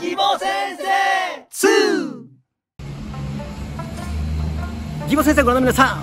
義母先生2義母先生ご覧の皆さん。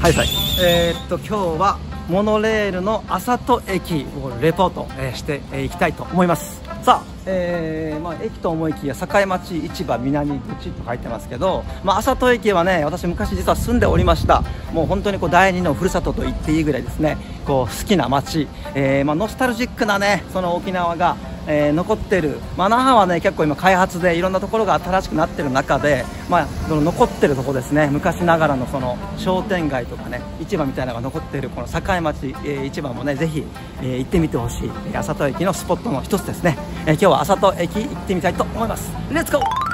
はいはい。えー、っと今日はモノレールの浅戸駅をレポート、えー、してい、えー、きたいと思います。さあ、えーまあ、駅と思いきや境町市場南口と書いてますけど、まあ、浅戸駅はね私昔実は住んでおりました。もう本当にこう第二のふるさとと言っていいぐらいですね。こう好きな街、えーまあ、ノスタルジックなねその沖縄がえー、残ってる、まあ、那覇はね結構今開発でいろんなところが新しくなってる中で、まあ、その残ってるとこですね。昔ながらのその商店街とかね市場みたいなのが残ってるこの境町、えー、市場もねぜひ、えー、行ってみてほしい。浅戸駅のスポットの一つですね、えー、今日は浅戸駅行ってみたいと思います。レッツゴー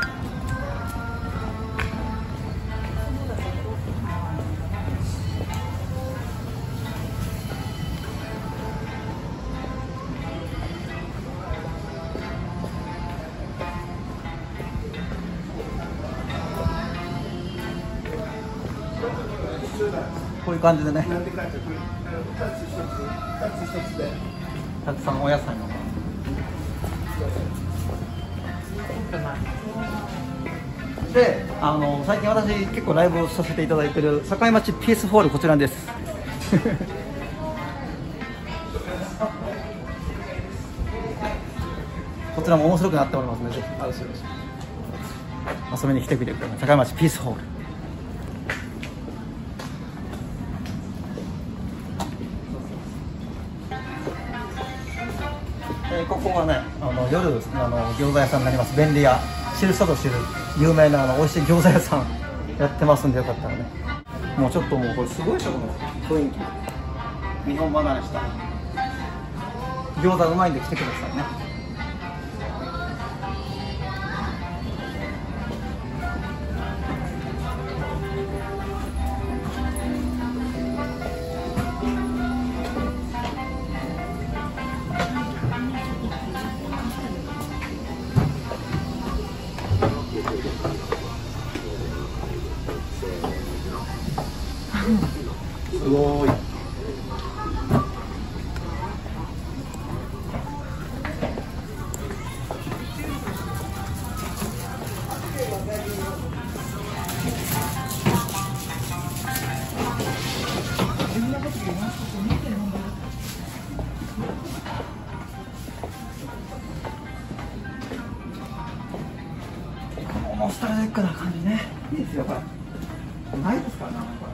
感じでね。たくさんお野菜もであの最近私結構ライブをさせていただいてる境町ピースホールこちらです。こちらも面白くなっておりますのでぜひ。遊びに来てくれる境町ピースホールここはねあの夜あの餃子屋さんになります。便利屋。知る人ぞ知る。有名なあの美味しい餃子屋さんやってますんでよかったらね。もうちょっともうこれすごいでしょこの雰囲気。日本離れした。餃子うまいんで来てくださいね。スタルジックな感じね。いいですよこれ。ないですからねこれ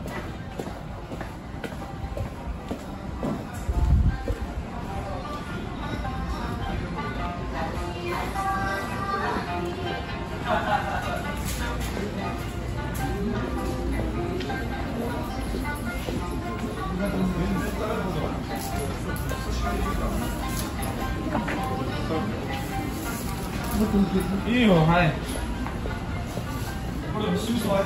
いいよ、はい。これ、すぐそわ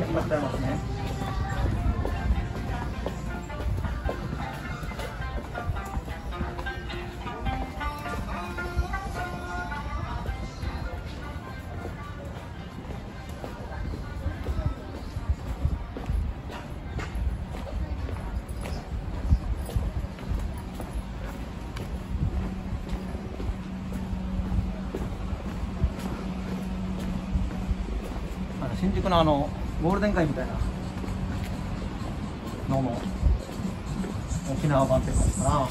やっちゃいますね。あの新宿のあのゴールデン街みたいな。のの沖縄版って感じかな。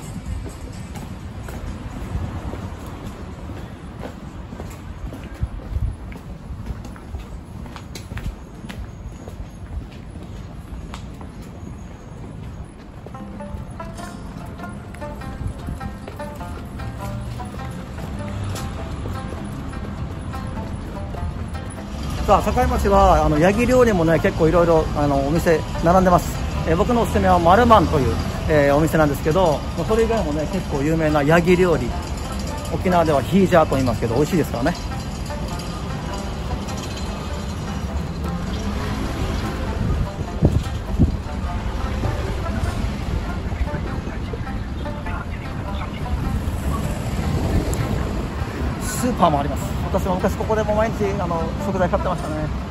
さか境町はあのヤギ料理もね結構いろいろあのお店並んでます、えー、僕のおすすめはマルマンという、えー、お店なんですけどそれ以外もね結構有名なヤギ料理。沖縄ではヒージャーと言いますけど美味しいですからね。スーパーもあります。私も昔ここでも毎日あの食材買ってましたね。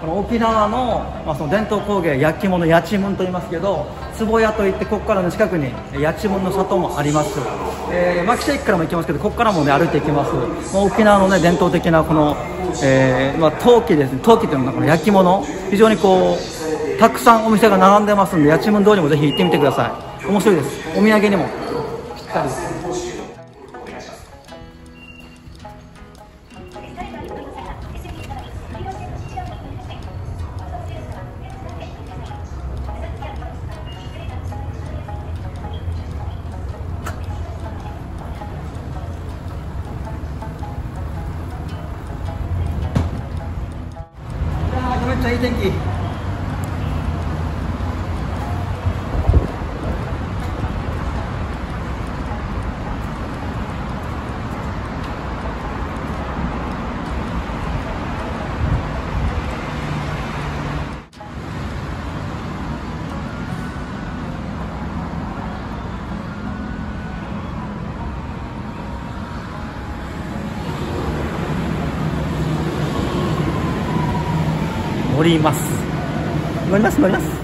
この沖縄の,、まあその伝統工芸焼き物やちむんと言いますけど壺屋といってここからの近くにやちむんの里もあります、えー、牧瀬駅からも行きますけどここからもね歩いて行きます、まあ、沖縄のね伝統的なこの、えーまあ、陶器ですね。陶器というのはこの焼き物。非常にこうたくさんお店が並んでますんでやちむん通りもぜひ行ってみてください。面白いです。お土産にもぴったりです。天気乗ります。乗ります乗ります。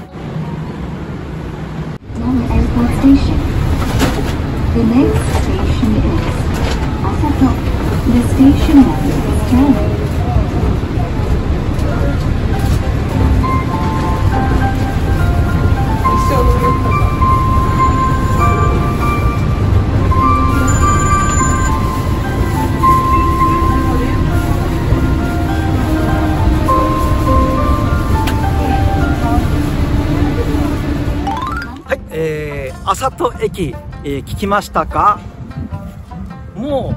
10. 浅戸駅、えー、聞きましたか？も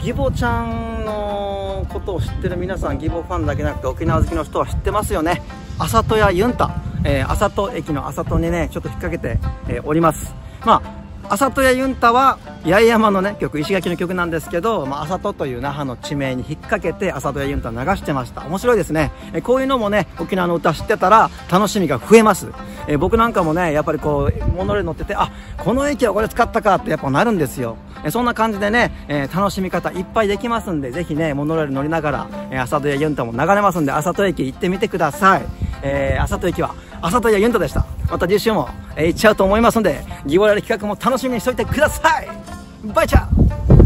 う義母ちゃんのことを知ってる皆さん義母ファンだけなくて沖縄好きの人は知ってますよね浅戸屋ユンタ、えー、浅戸駅のあさとにねちょっと引っ掛けて、えー、おりますまああさとやユンタは八重山のね曲石垣の曲なんですけど、まあ、あさとという那覇の地名に引っ掛けてあさとやユンタ流してました。面白いですね。えこういうのもね沖縄の歌知ってたら楽しみが増えます。え僕なんかもねやっぱりこうモノレール乗っててあこの駅はこれ使ったかってやっぱなるんですよ。えそんな感じでね、えー、楽しみ方いっぱいできますんでぜひねモノレール乗りながら、えー、あさとやユンタも流れますんであさと駅行ってみてください、えー、あさと駅は浅田やユンタでした。また次週も、えー、行っちゃうと思いますのでギボラル企画も楽しみにしておいてください。バイチャー。